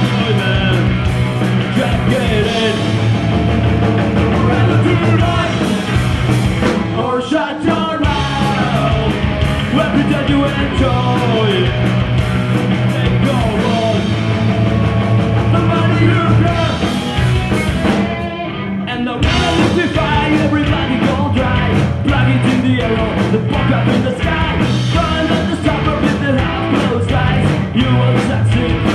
enjoy man. Just get it You that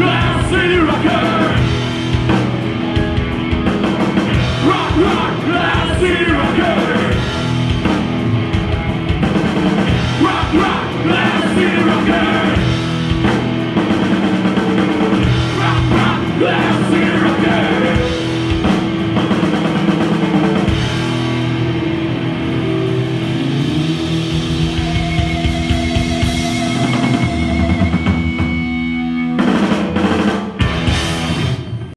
Rock, city rocker.